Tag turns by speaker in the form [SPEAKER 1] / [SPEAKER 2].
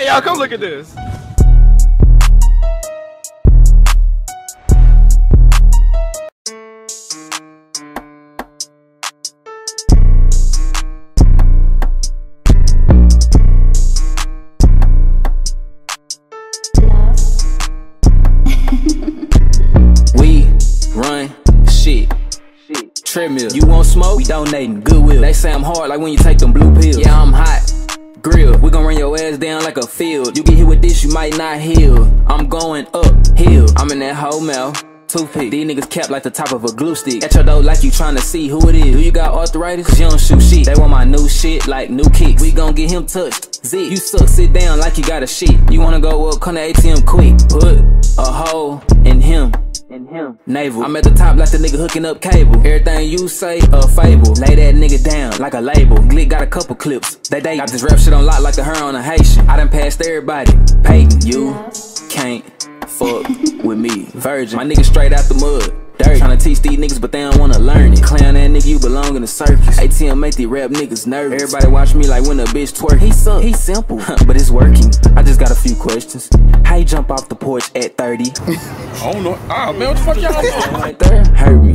[SPEAKER 1] Hey, y'all, come look at this.
[SPEAKER 2] We run shit. Treadmill. You want smoke? We donating. Goodwill. They say I'm hard like when you take them blue pills. Yeah, I'm down like a field. You get hit with this, you might not heal. I'm going uphill. I'm in that whole mouth. Toothpick. These niggas capped like the top of a glue stick. At your door like you tryna see who it is. Do you got arthritis? Cause you don't shoot shit. They want my new shit like new kicks. We gon' get him touched. Zip. You suck, sit down like you got a shit. You wanna go up, come to ATM quick. Put a hole in him. In him. Naval. I'm at the top like the nigga hooking up cable. Everything you say, a fable. Lay that nigga down like a label. Glick got a couple clips. They they got this rap shit on lock like the her on a Haitian. I done passed everybody. Peyton, you can't fuck with me. Virgin. My nigga straight out the mud. Dirty. Tryna teach these niggas, but they don't wanna learn it. Clown that nigga, you belong in the circus. ATM make these rap niggas nervous. Everybody watch me like when a bitch twerk. He suck, he simple, but it's working. I just got a few questions. How you jump off the porch at 30?
[SPEAKER 3] I don't know. Ah, man, what the fuck y'all doing?
[SPEAKER 2] right there hurt me.